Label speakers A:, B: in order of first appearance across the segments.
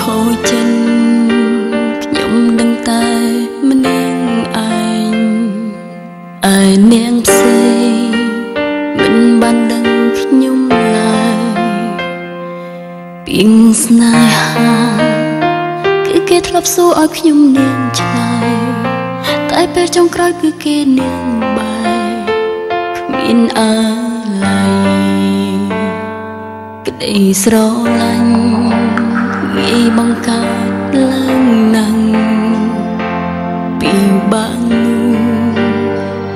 A: ខូចចិត្តខ្ញុំដឹងតែម្នាក់ឯងឯនាងផ្សេងមិនបានដឹងខ្ញុំឡើយពីងស្នេហាគឺគេធ្លាប់សួរឲ្យខ្ញុំនាងឆ្លើយតែពេលចុងក្រោយគឺគេនាងបែរគ្មានអឡ័យក្តីស្រឡាញ់ងាយ បង្កើតឡើងណាំងពីបាំង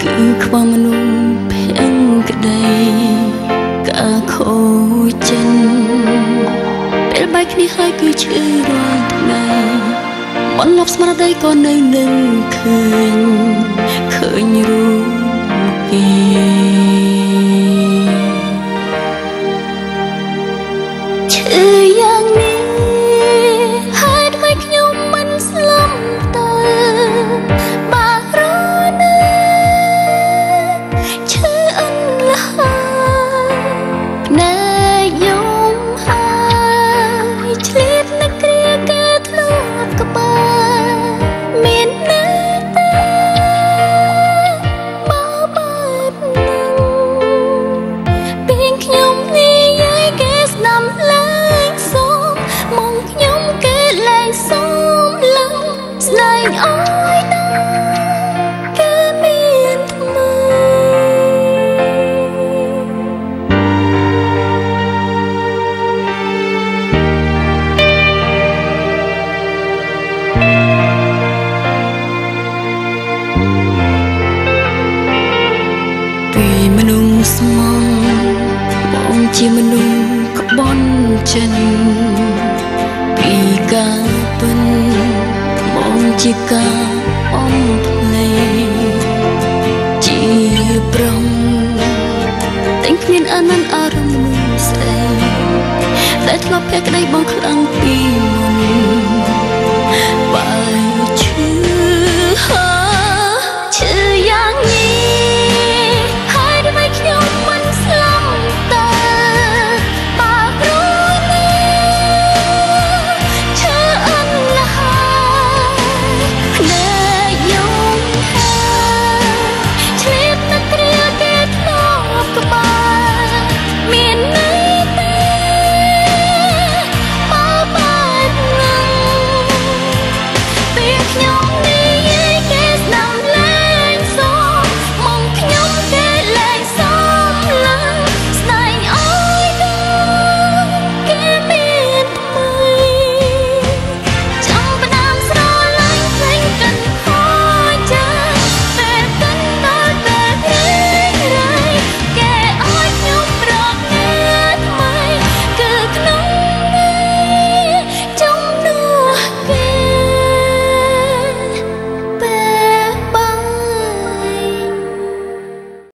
A: គឺខ្វះមនុស្សភាំងក្តីការខូចចិត្តពេលបែកគ្នាហើយគឺឈឺរាល់ថ្ងៃមិនលប់ស្មារតីក៏នៅនឹងឃើញ មនុស្សស្មងបងជាមនុស្សក្បន់ចិនពីការពិនបងជាការអំភ្លេជាប្រងតែគ្មានអានន្ទអារម្មណ៍ស្អីដែលធ្លាប់ភក្តីបងខ្លាំងពីមុន